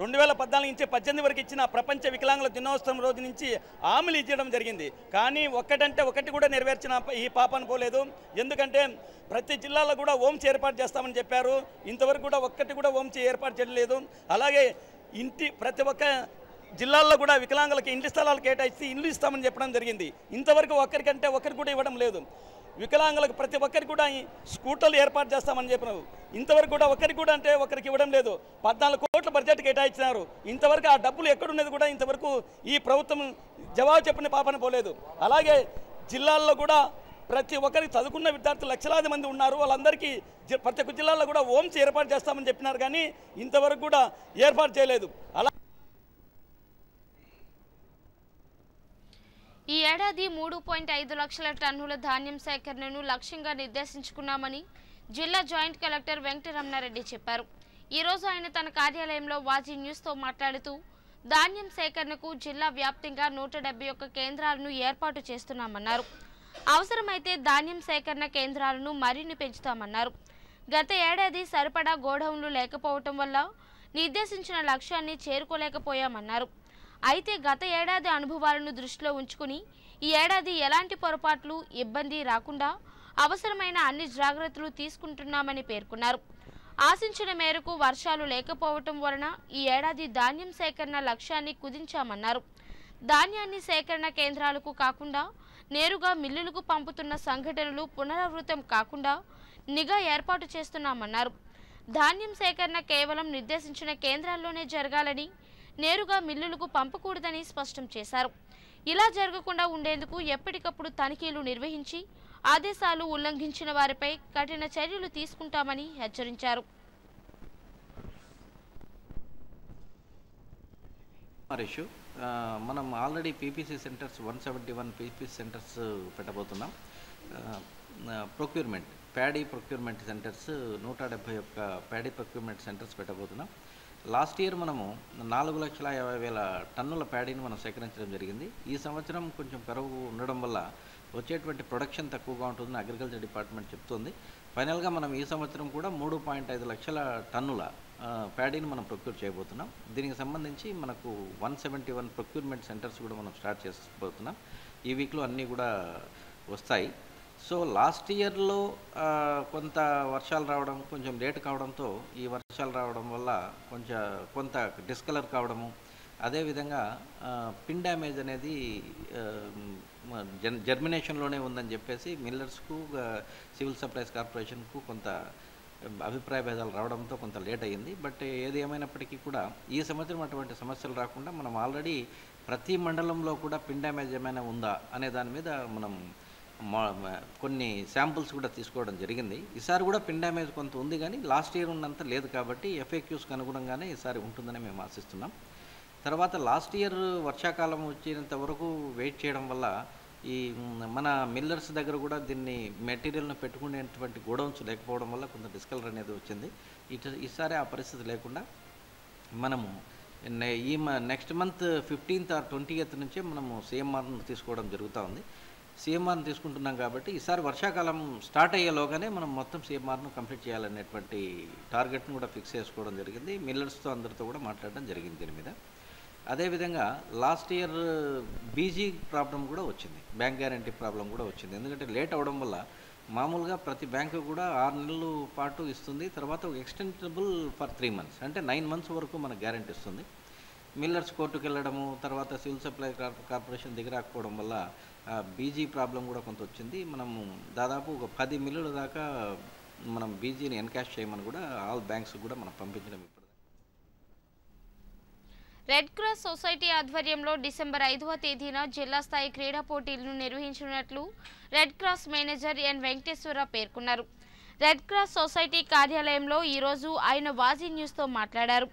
రెండు వేల పద్నాలుగు నుంచి పద్దెనిమిది వరకు ఇచ్చిన ప్రపంచ వికలాంగుల దినోత్సవం రోజు నుంచి హామీలు ఇచ్చడం జరిగింది. కానీ ఒక్కటంటే ఒకటి కూడా నెరవేర్చిన ఈ పాపను పోలేదు ఎందుకంటే ప్రతి జిల్లాలో కూడా ఓమ్స్ ఏర్పాటు చేస్తామని చెప్పారు. ఇంతవరకు కూడా ఒక్కటి కూడా ఓమ్స్ ఏర్పాటు చేయలేదు. అలాగే ఇంటి ప్రతి ఒక్క జిల్లాల్లో కూడా వికలాంగులకి ఇంటి స్థలాలు కేటాయిస్తే ఇల్లు ఇస్తామని చెప్పడం జరిగింది. ఇంతవరకు ఒక్కరికంటే ఒకరికి కూడా ఇవ్వడం లేదు. వికలాంగులకు ప్రతి ఒక్కరికి కూడా ఈ స్కూటర్లు ఏర్పాటు చేస్తామని చెప్పినారు. ఇంతవరకు కూడా ఒకరికి కూడా అంటే ఒకరికి ఇవ్వడం లేదు. పద్నాలుగు కోట్ల బడ్జెట్ కేటాయించినారు. ఇంతవరకు ఆ డబ్బులు ఎక్కడున్నది కూడా ఇంతవరకు ఈ ప్రభుత్వం జవాబు చెప్పిన పాపన పోలేదు. అలాగే జిల్లాల్లో కూడా ప్రతి ఒక్కరికి చదువుకున్న విద్యార్థులు లక్షలాది మంది ఉన్నారు. వాళ్ళందరికీ జి- ప్రతి ఒక్క జిల్లాలో కూడా హోమ్స్ ఏర్పాటు చేస్తామని చెప్పినారు కానీ ఇంతవరకు కూడా ఏర్పాటు చేయలేదు. అలా ఈ ఏడాది మూడు పాయింట్ ఐదు లక్షల టన్నుల ధాన్యం సేకరణను లక్ష్యంగా నిర్దేశించుకున్నామని జిల్లా జాయింట్ కలెక్టర్ వెంకటరమణారెడ్డి చెప్పారు. ఈరోజు ఆయన తన కార్యాలయంలో వాజీ న్యూస్తో మాట్లాడుతూ ధాన్యం సేకరణకు జిల్లా వ్యాప్తంగా నూట డెబ్బై ఒక్క కేంద్రాలను ఏర్పాటు చేస్తున్నామన్నారు. అవసరమైతే ధాన్యం సేకరణ కేంద్రాలను మరిన్ని పెంచుతామన్నారు. గత ఏడాది సరిపడా గోడౌన్లు లేకపోవటం వల్ల నిర్దేశించిన లక్ష్యాన్ని చేరుకోలేకపోయామన్నారు. అయితే గత ఏడాది అనుభవాలను దృష్టిలో ఉంచుకుని ఈ ఏడాది ఎలాంటి పొరపాట్లు ఇబ్బంది రాకుండా అవసరమైన అన్ని జాగ్రత్తలు తీసుకుంటున్నామని పేర్కొన్నారు. ఆశించిన మేరకు వర్షాలు లేకపోవటం వలన ఈ ఏడాది ధాన్యం సేకరణ లక్ష్యాన్ని కుదించామన్నారు. ధాన్యాన్ని సేకరణ కేంద్రాలకు కాకుండా నేరుగా మిల్లులకు పంపుతున్న సంఘటనలు పునరావృతం కాకుండా నిఘా ఏర్పాటు చేస్తున్నామన్నారు. ధాన్యం సేకరణ కేవలం నిర్దేశించిన కేంద్రాల్లోనే జరగాలని నేరుగా మిల్లులకు పంపకూడదని స్పష్టం చేశారు. ఇలా జరగకుండా ఉండేందుకు ఎప్పటికప్పుడు తనిఖీలు నిర్వహించి ఆదేశాలు ఉల్లంఘించిన వారిపై కఠిన చర్యలు తీసుకుంటామని హెచ్చరించారు. ఇష్యూ మనం already PPC centers one seventy one PPC centers పెట్టబోతున్నాం. Procurement paddy procurement centres నూట డెబ్భై ఒక్క ప్యాడీ ప్రొక్యూర్మెంట్ సెంటర్స్ పెట్టబోతున్నాం. లాస్ట్ ఇయర్ మనము నాలుగు లక్షల యాభై వేల టన్నుల ప్యాడీని మనం సేకరించడం జరిగింది. ఈ సంవత్సరం కొంచెం కరువు ఉండడం వల్ల వచ్చేటువంటి ప్రొడక్షన్ తక్కువగా ఉంటుందని అగ్రికల్చర్ డిపార్ట్మెంట్ చెప్తుంది. ఫైనల్గా మనం ఈ సంవత్సరం కూడా మూడు పాయింట్ ఐదు లక్షల టన్నుల ప్యాడీని మనం ప్రొక్యూర్ చేయబోతున్నాం. దీనికి సంబంధించి మనకు one seventy one procurement centers కూడా మనం స్టార్ట్ చేసుకోబోతున్నాం ఈ వీక్లో అన్నీ కూడా వస్తాయి. సో లాస్ట్ ఇయర్లో కొంత వర్షాలు రావడం కొంచెం లేట్ కావడంతో ఈ వర్షాలు రావడం వల్ల కొంచెం కొంత డిస్కలర్ కావడము అదేవిధంగా పిన్ డ్యామేజ్ అనేది జన్ జర్మినేషన్లోనే ఉందని చెప్పేసి మిల్లర్స్కు సివిల్ సప్లైస్ కార్పొరేషన్కు కొంత అభిప్రాయ భేదాలు రావడంతో కొంత లేట్ అయ్యింది బట్ ఏది ఏమైనప్పటికీ కూడా ఈ సంవత్సరం అటువంటి సమస్యలు రాకుండా మనం ఆల్రెడీ ప్రతి మండలంలో కూడా పిన్ డ్యామేజ్ ఏమైనా ఉందా అనే దాని మీద మనం కొన్ని శాంపుల్స్ కూడా తీసుకోవడం జరిగింది. ఈసారి కూడా పిన్ డ్యామేజ్ కొంత ఉంది కానీ లాస్ట్ ఇయర్ ఉన్నంత లేదు కాబట్టి ఎఫ్ఏక్యూస్కి అనుగుణంగానే ఈసారి ఉంటుందని మేము ఆశిస్తున్నాం. తర్వాత లాస్ట్ ఇయర్ వర్షాకాలం వచ్చినంత వరకు వెయిట్ చేయడం వల్ల ఈ మన మిల్లర్స్ దగ్గర కూడా దీన్ని మెటీరియల్ను పెట్టుకునేటువంటి గోడౌన్స్ లేకపోవడం వల్ల కొంత డిస్కలర్ అనేది వచ్చింది. ఇటు ఈసారి ఆ పరిస్థితి లేకుండా మనము ఈ next month fifteenth or twenty eighth నుంచే మనము సిఎంఆర్ను తీసుకోవడం జరుగుతూ ఉంది. సీఎంఆర్ని తీసుకుంటున్నాం కాబట్టి ఈసారి వర్షాకాలం స్టార్ట్ అయ్యేలోగానే మనం మొత్తం సిఎంఆర్ను కంప్లీట్ చేయాలనేటువంటి టార్గెట్ను కూడా ఫిక్స్ చేసుకోవడం జరిగింది. మిల్లర్స్తో అందరితో కూడా మాట్లాడడం జరిగింది దీని మీద. అదేవిధంగా లాస్ట్ ఇయర్ బీజీ ప్రాబ్లం కూడా వచ్చింది. బ్యాంక్ గ్యారంటీ ప్రాబ్లం కూడా వచ్చింది. ఎందుకంటే లేట్ అవడం వల్ల మామూలుగా ప్రతి బ్యాంకు కూడా ఆరు నెలల పాటు ఇస్తుంది. తర్వాత ఎక్స్టెండబుల్ ఫర్ త్రీ మంత్స్ అంటే నైన్ మంత్స్ వరకు మనకు గ్యారంటీ ఇస్తుంది. మిల్లర్స్ కోర్టుకు వెళ్ళడము తర్వాత సివిల్ సప్లై కార్పొరేషన్ దిగి రాకపోవడం వల్ల బీజీ ప్రాబ్లం కూడా కొంత వచ్చింది. మనము దాదాపు ఒక పది మిల్లుల దాకా మనం బీజీని ఎన్కాష్ చేయమని కూడా ఆల్ బ్యాంక్స్ కూడా మనం పంపించడం ఇప్పుడు రెడ్ క్రాస్ సొసైటీ ఆధ్వర్యంలో డిసెంబర్ ఐదవ తేదీన జిల్లా స్థాయి క్రీడా పోటీలను నిర్వహించనున్నట్లు red cross manager N Venkateswararao పేర్కొన్నారు. రెడ్ క్రాస్ సొసైటీ కార్యాలయంలో ఈరోజు ఆయన వాజీ న్యూస్తో మాట్లాడారు.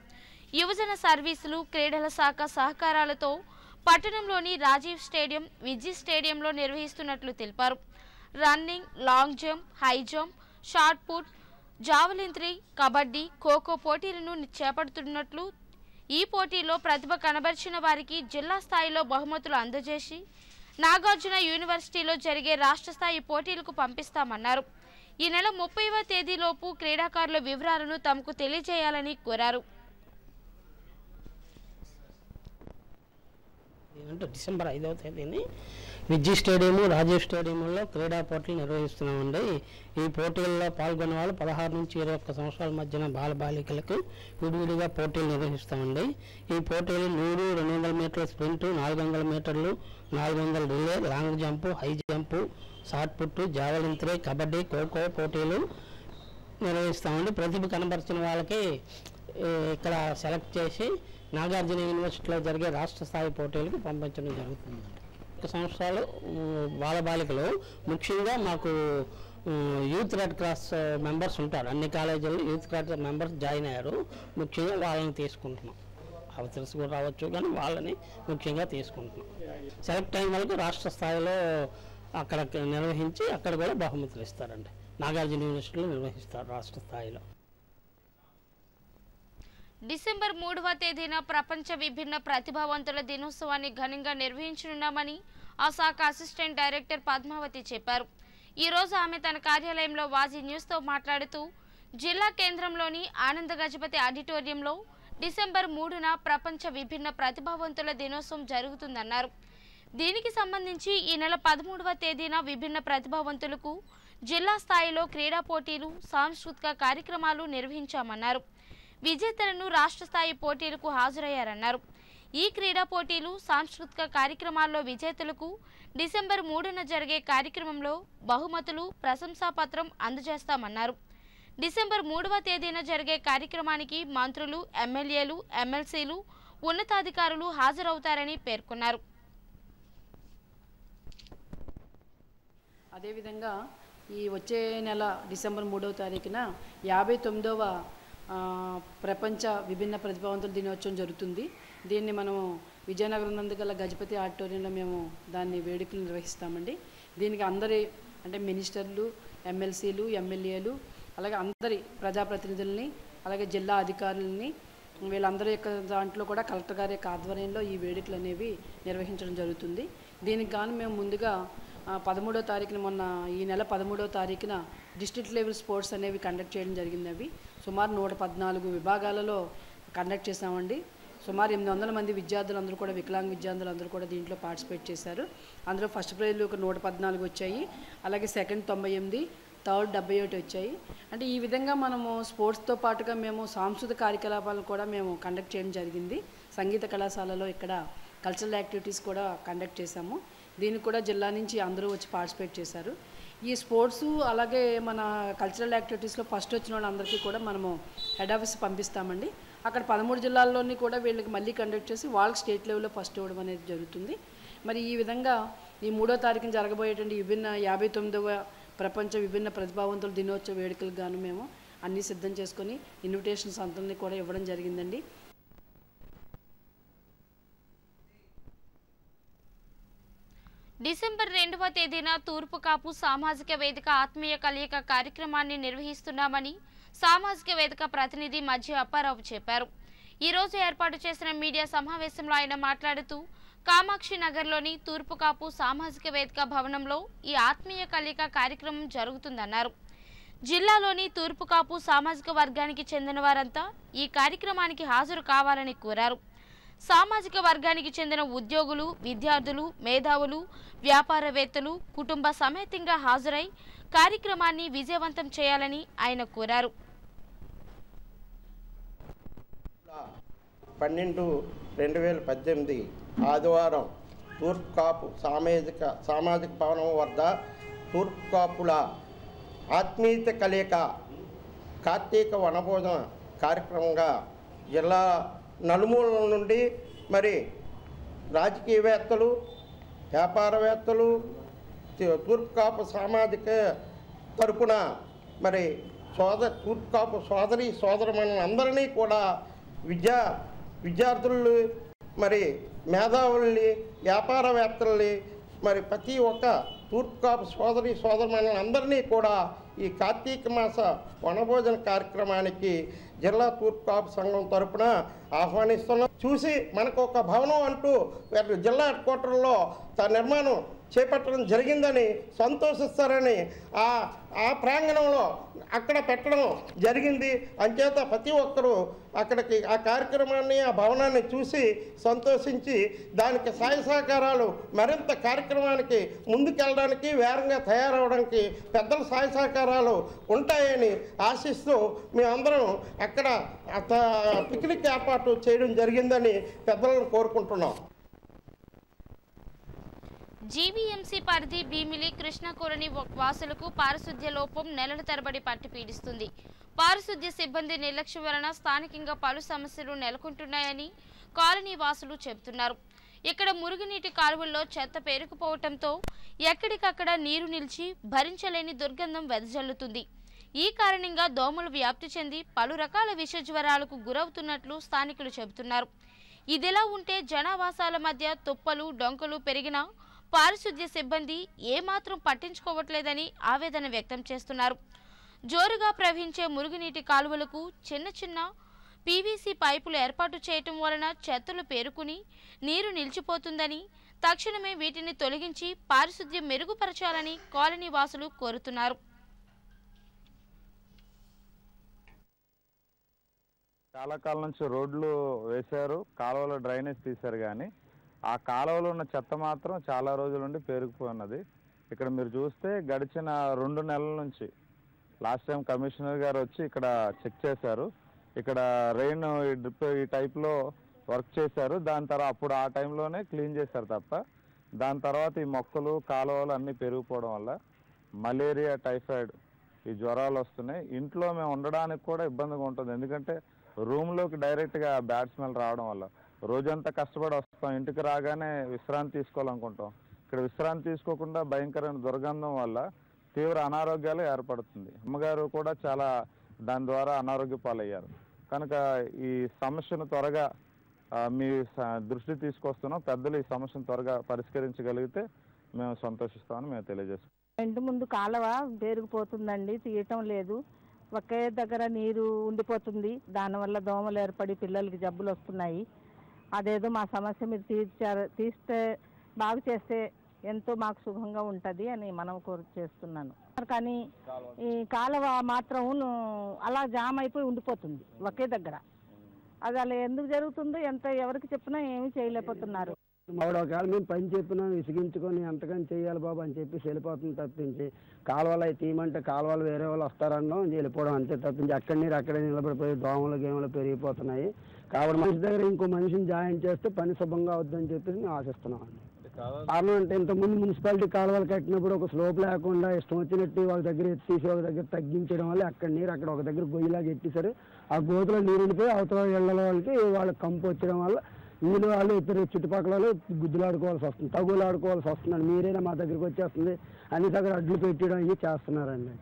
యువజన సర్వీసులు క్రీడల శాఖ సహకారాలతో పట్టణంలోని రాజీవ్ స్టేడియం విజయ్ స్టేడియంలో నిర్వహిస్తున్నట్లు తెలిపారు. Running long jump high jump short put javelin throw kabaddi kho kho పోటీలను చేపడుతున్నట్లు ఈ పోటీలో ప్రతిభ కనబరిచిన వారికి జిల్లా స్థాయిలో బహుమతులు అందజేసి నాగార్జున యూనివర్సిటీలో జరిగే రాష్ట్ర స్థాయి పోటీలకు పంపిస్తామన్నారు. ఈ నెల ముప్పైవ తేదీలోపు క్రీడాకారుల వివరాలను తమకు తెలియజేయాలని కోరారు. అంటే డిసెంబర్ ఐదవ తేదీని. విద్యుత్ స్టేడియము రాజీవ్ స్టేడియంలో క్రీడా పోటీలు నిర్వహిస్తున్నామండి. ఈ పోటీల్లో పాల్గొన్న వాళ్ళు పదహారు నుంచి ఇరవై ఒక్క సంవత్సరాల మధ్యన బాల బాలికలకు విడివిడిగా పోటీలు నిర్వహిస్తామండి. ఈ పోటీలు నూరు రెండు వందల మీటర్ల స్ప్రింట్ నాలుగు వందల మీటర్లు నాలుగు వందల relay long jump high jump shot put javelin throw kabaddi kho kho పోటీలు నిర్వహిస్తామండి. ప్రతిభ కనబరిచిన వాళ్ళకి ఇక్కడ సెలెక్ట్ చేసి నాగార్జున యూనివర్సిటీలో జరిగే రాష్ట్ర స్థాయి పోటీలకు పంపించడం జరుగుతుందండి ఒక సంవత్సరాలు బాలబాలికలు ముఖ్యంగా మాకు యూత్ రెడ్ క్రాస్ మెంబర్స్ ఉంటారు. అన్ని కాలేజీల్లో యూత్ రెడ్ మెంబర్స్ జాయిన్ అయ్యారు. ముఖ్యంగా వాళ్ళని తీసుకుంటున్నాం. అవి తెలుసు కూడా రావచ్చు కానీ వాళ్ళని ముఖ్యంగా తీసుకుంటున్నాం. సెలెక్ట్ అయిన వాళ్ళకి రాష్ట్ర స్థాయిలో అక్కడ నిర్వహించి అక్కడ కూడా బహుమతులు ఇస్తారండి. నాగార్జున యూనివర్సిటీలో నిర్వహిస్తారు రాష్ట్ర స్థాయిలో. డిసెంబర్ మూడవ తేదీన ప్రపంచ విభిన్న ప్రతిభావంతుల దినోత్సవాన్ని ఘనంగా నిర్వహించనున్నామని ఆ శాఖ అసిస్టెంట్ డైరెక్టర్ పద్మావతి చెప్పారు. ఈరోజు ఆమె తన కార్యాలయంలో వాజీ న్యూస్తో మాట్లాడుతూ జిల్లా కేంద్రంలోని ఆనంద గజపతి ఆడిటోరియంలో డిసెంబర్ మూడున ప్రపంచ విభిన్న ప్రతిభావంతుల దినోత్సవం జరుగుతుందన్నారు. దీనికి సంబంధించి ఈ నెల పదమూడవ తేదీన విభిన్న ప్రతిభావంతులకు జిల్లా స్థాయిలో క్రీడా పోటీలు సాంస్కృతిక కార్యక్రమాలు నిర్వహించామన్నారు. విజేతలను రాష్ట్ర స్థాయి పోటీలకు హాజరయ్యారన్నారు. ఈ క్రీడా పోటీలు సాంస్కృతిక కార్యక్రమాల్లో విజేతలకు డిసెంబర్ మూడున జరిగే కార్యక్రమంలో బహుమతులు ప్రశంసాపత్రం అందజేస్తామన్నారు. డిసెంబర్ మూడవ తేదీన జరిగే కార్యక్రమానికి మంత్రులు ఎమ్మెల్యేలు ఎమ్మెల్సీలు ఉన్నతాధికారులు హాజరవుతారని పేర్కొన్నారు. అదేవిధంగా ఈ వచ్చే నెల డిసెంబర్ మూడవ తారీఖున యాభై తొమ్మిదవ ప్రపంచ విభిన్న ప్రతిభావంతుల దినోత్సవం జరుగుతుంది. దీన్ని మనం విజయనగరం నందు గల గజపతి ఆడిటోరియంలో మేము దాన్ని వేడుకలు నిర్వహిస్తామండి. దీనికి అందరి అంటే మినిస్టర్లు ఎమ్మెల్సీలు ఎమ్మెల్యేలు అలాగే అందరి ప్రజాప్రతినిధుల్ని అలాగే జిల్లా అధికారులని వీళ్ళందరి యొక్క దాంట్లో కూడా కలెక్టర్ గారి యొక్క ఆధ్వర్యంలో ఈ వేడుకలు అనేవి నిర్వహించడం జరుగుతుంది. దీనికి గాను మేము ముందుగా పదమూడో తారీఖున మొన్న ఈ నెల పదమూడో తారీఖున డిస్ట్రిక్ట్ లెవెల్ స్పోర్ట్స్ అనేవి కండక్ట్ చేయడం జరిగింది అవి సుమారు నూట పద్నాలుగు విభాగాలలో కండక్ట్ చేసామండి సుమారు ఎనిమిది వందల మంది విద్యార్థులు అందరూ కూడా వికలాంగ విద్యార్థులందరూ కూడా దీంట్లో పార్టిసిపేట్ చేశారు. అందులో ఫస్ట్ ప్రైజ్లు ఒక నూట పద్నాలుగు వచ్చాయి. అలాగే సెకండ్ తొంభై ఎనిమిది థర్డ్ డెబ్బై ఒకటి వచ్చాయి. అంటే ఈ విధంగా మనము స్పోర్ట్స్తో పాటుగా మేము సాంస్కృతిక కార్యకలాపాలను కూడా మేము కండక్ట్ చేయడం జరిగింది. సంగీత కళాశాలలో ఇక్కడ కల్చరల్ యాక్టివిటీస్ కూడా కండక్ట్ చేశాము. దీనికి కూడా జిల్లా నుంచి అందరూ వచ్చి పార్టిసిపేట్ చేశారు. ఈ స్పోర్ట్స్ అలాగే మన కల్చరల్ యాక్టివిటీస్లో ఫస్ట్ వచ్చిన వాళ్ళందరికీ కూడా మనము హెడ్ ఆఫీస్ పంపిస్తామండి. అక్కడ పదమూడు జిల్లాల్లోని కూడా వీళ్ళకి మళ్ళీ కండక్ట్ చేసి వాళ్ళకి స్టేట్ లెవెల్లో ఫస్ట్ ఇవ్వడం అనేది జరుగుతుంది. మరి ఈ విధంగా ఈ మూడో తారీఖున జరగబోయేటువంటి విభిన్న యాభై తొమ్మిదవ ప్రపంచ విభిన్న ప్రతిభావంతుల దినోత్సవ వేడుకలకు గాను మేము అన్నీ సిద్ధం చేసుకొని ఇన్విటేషన్స్ అందరినీ కూడా ఇవ్వడం జరిగిందండి. డిసెంబర్ రెండవ తేదీన తూర్పు కాపు సామాజిక వేదిక ఆత్మీయ కలయిక కార్యక్రమాన్ని నిర్వహిస్తున్నామని సామాజిక వేదిక ప్రతినిధి మధ్య అప్పారావు చెప్పారు. ఈరోజు ఏర్పాటు చేసిన మీడియా సమావేశంలో ఆయన మాట్లాడుతూ కామాక్షి నగర్లోని తూర్పు కాపు సామాజిక వేదిక భవనంలో ఈ ఆత్మీయ కలయిక కార్యక్రమం జరుగుతుందన్నారు. జిల్లాలోని తూర్పు కాపు సామాజిక వర్గానికి చెందిన వారంతా ఈ కార్యక్రమానికి హాజరు కావాలని కోరారు. సామాజిక వర్గానికి చెందిన ఉద్యోగులు విద్యార్థులు మేధావులు వ్యాపారవేత్తలు కుటుంబ సమేతంగా హాజరై కార్యక్రమాన్ని విజయవంతం చేయాలని ఆయన కోరారు. పన్నెండు రెండు వేల పద్దెనిమిది ఆదివారం తూర్పు కాపు సామాజిక సామాజిక భవనం వద్ద తూర్పు కాపుల ఆత్మీయత కలయిక కార్తీక వనభోజన కార్యక్రమంగా జిల్లా నలుమూలల నుండి మరి రాజకీయవేత్తలు వ్యాపారవేత్తలు తూర్పుకాపు తూర్పు కాపు సామాజిక తరపున మరి సోదర తూర్పు కాపు సోదరి సోదరమణులందరినీ కూడా విద్యా విద్యార్థులు మరి మేధావుల్ని వ్యాపారవేత్తల్ని మరి ప్రతి ఒక్క తూర్పు కాపు సోదరి సోదరమణులందరినీ కూడా ఈ కార్తీక మాస వనభోజన కార్యక్రమానికి జిల్లా తూర్పు కాపు సంఘం తరపున ఆహ్వానిస్తున్నాం. చూసి మనకు ఒక భవనం అంటూ వీళ్ళు జిల్లా హెడ్ క్వార్టర్లో నిర్మాణం చేపట్టడం జరిగిందని సంతోషిస్తారని ఆ ఆ ప్రాంగణంలో అక్కడ పెట్టడం జరిగింది. అంచేత ప్రతి ఒక్కరూ అక్కడికి ఆ కార్యక్రమాన్ని ఆ భవనాన్ని చూసి సంతోషించి దానికి సాయ సహకారాలు మరింత కార్యక్రమానికి ముందుకెళ్ళడానికి వేరంగా తయారవడానికి పెద్దల సాయ సహకారాలు ఉంటాయని ఆశిస్తూ మేమందరం అక్కడ పిక్నిక్ ఏర్పాటు చేయడం జరిగిందని పెద్దలను కోరుకుంటున్నాం. జీవీఎంసీ పరిధి భీమిలి కృష్ణకూరని వాసులకు పారిశుద్ధ్య లోపం నెలల తరబడి పట్టి పీడిస్తుంది. పారిశుద్ధ్య సిబ్బంది నిర్లక్ష్యం వలన స్థానికంగా పలు సమస్యలు నెలకొంటున్నాయని కాలనీ వాసులు చెబుతున్నారు. ఇక్కడ మురుగునీటి కాలువల్లో చెత్త పేరుకుపోవటంతో ఎక్కడికక్కడ నీరు నిలిచి భరించలేని దుర్గంధం వెదజల్లుతుంది. ఈ కారణంగా దోమలు వ్యాప్తి చెంది పలు రకాల విష జ్వరాలకు గురవుతున్నట్లు స్థానికులు చెబుతున్నారు. ఇదిలా ఉంటే జనావాసాల మధ్య తుప్పలు డొంకలు పెరిగినా పారిశుద్ధ్య సిబ్బంది ఏమాత్రం పట్టించుకోవట్లేదని ఆవేదన వ్యక్తం చేస్తున్నారు. జోరుగా ప్రవహించే మురుగునీటి కాలువలకు చిన్న చిన్న పీవీసీ పైపులు ఏర్పాటు చేయటం వలన చెత్తలు పేరుకుని నీరు నిలిచిపోతుందని తక్షణమే వీటిని తొలగించి పారిశుద్ధ్యం మెరుగుపరచాలని కాలనీ వాసులు కోరుతున్నారు. చాలా కాలం నుంచి రోడ్లు వేశారు కాలువలో డ్రైనేజ్ తీశారు కానీ ఆ కాలువలో ఉన్న చెత్త మాత్రం చాలా రోజుల నుండి పేరుకుపోయినది ఇక్కడ మీరు చూస్తే గడిచిన రెండు నెలల నుంచి లాస్ట్ టైం కమిషనర్ గారు వచ్చి ఇక్కడ చెక్ చేశారు. ఇక్కడ రెయిన్ ఈ డ్రిప్ ఈ టైప్లో వర్క్ చేశారు. దాని తర్వాత అప్పుడు ఆ టైంలోనే క్లీన్ చేశారు తప్ప దాని తర్వాత ఈ మొక్కలు కాలువలు అన్నీ పెరిగిపోవడం వల్ల మలేరియా టైఫాయిడ్ ఈ జ్వరాలు వస్తున్నాయి. ఇంట్లో మేము ఉండడానికి కూడా ఇబ్బందిగా ఉంటుంది. ఎందుకంటే రూమ్లోకి డైరెక్ట్గా బ్యాడ్ స్మెల్ రావడం వల్ల రోజంతా కష్టపడి వస్తాం. ఇంటికి రాగానే విశ్రాంతి తీసుకోవాలనుకుంటాం. ఇక్కడ విశ్రాంతి తీసుకోకుండా భయంకరమైన దుర్గంధం వల్ల తీవ్ర అనారోగ్యాలు ఏర్పడుతుంది. అమ్మగారు కూడా చాలా దాని ద్వారా అనారోగ్య పాలయ్యారు. కనుక ఈ సమస్యను త్వరగా మీ దృష్టి తీసుకొస్తున్నాం. పెద్దలు ఈ సమస్యను త్వరగా పరిష్కరించగలిగితే మేము సంతోషిస్తామని మేము తెలియజేస్తాం ఇంటి ముందు కాలువ పేరుకుపోతుందండి తీయటం లేదు. ఒకే దగ్గర నీరు ఉండిపోతుంది. దానివల్ల దోమలు ఏర్పడి పిల్లలకి జబ్బులు వస్తున్నాయి. అదేదో మా సమస్య మీరు తీర్చారు తీస్తే బాగు చేస్తే ఎంతో మాకు సుఖంగా ఉంటుంది అని మనం కోరు చేస్తున్నాను. కానీ ఈ కాలువ మాత్రం అలా జామ్ అయిపోయి ఉండిపోతుంది ఒకే దగ్గర. అది అలా ఎందుకు జరుగుతుందో ఎంత ఎవరికి చెప్పినా ఏమీ చేయలేకపోతున్నారు. ఆవిడ ఒకవేళ మేము పని చెప్పినా విసిగించుకొని ఎంతకని చేయాలి బాబు అని చెప్పి వెళ్ళిపోతుంది తప్పించి. కాలువలు అవి తీయమంటే కాలువలు వేరే వాళ్ళు వస్తారనో వెళ్ళిపోవడం అంతే తప్పించి అక్కడి నీరు అక్కడే నిలబడిపోయి దోమలు గేమలు పెరిగిపోతున్నాయి. కాబట్టి మనిషి దగ్గర ఇంకో మనిషిని జాయిన్ చేస్తే పని శుభంగా అవుద్దని చెప్పేసి మేము ఆశిస్తున్నాం అండి. కారణం అంటే ఇంతకుముందు మున్సిపాలిటీ కాలువలు కట్టినప్పుడు ఒక స్లోప్ లేకుండా ఇష్టం వచ్చినట్టు ఒక దగ్గర ఎత్తేసి ఒక దగ్గర తగ్గించడం వల్ల అక్కడ నీరు అక్కడ ఒక దగ్గర గొయ్యిలాగా ఎట్టేశారు ఆ గోతులో నీరు ఉండిపోయి అవతల ఇళ్ళ వాళ్ళకి వాళ్ళకి కంపు వచ్చడం వల్ల వీళ్ళు వాళ్ళు ఇద్దరు చుట్టుపక్కల వాళ్ళు గుద్దులు ఆడుకోవాల్సి వస్తుంది తగులు ఆడుకోవాల్సి వస్తున్నాడు. మీరైనా మా దగ్గరికి వచ్చేస్తుంది అన్ని దగ్గర అడ్లు పెట్టడం ఇవి చేస్తున్నారండి.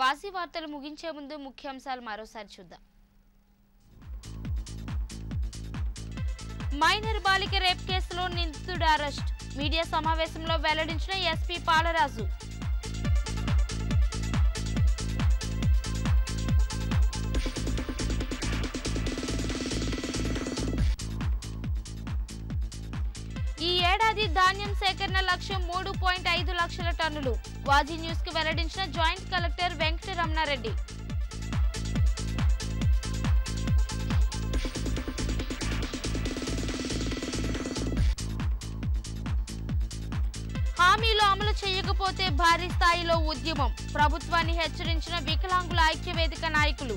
వాసి వార్తలు ముగించే ముందు ముఖ్యాంశాలు మరోసారి చూద్దాం. మైనర్ బాలిక రేప్ కేసులో నిందితుడు అరెస్ట్. మీడియా సమావేశంలో వెల్లడించిన ఎస్పీ పాలరాజు. ఏడాది ధాన్యం సేకరణ లక్ష్యం మూడు పాయింట్ ఐదు లక్షల టన్నులు. వాజీ న్యూస్కు వెల్లడించిన జాయింట్ కలెక్టర్ వెంకటరమణారెడ్డి. హామీలు అమలు చేయకపోతే భారీ స్థాయిలో ఉద్యమం. ప్రభుత్వాన్ని హెచ్చరించిన వికలాంగుల ఐక్యవేదిక నాయకులు.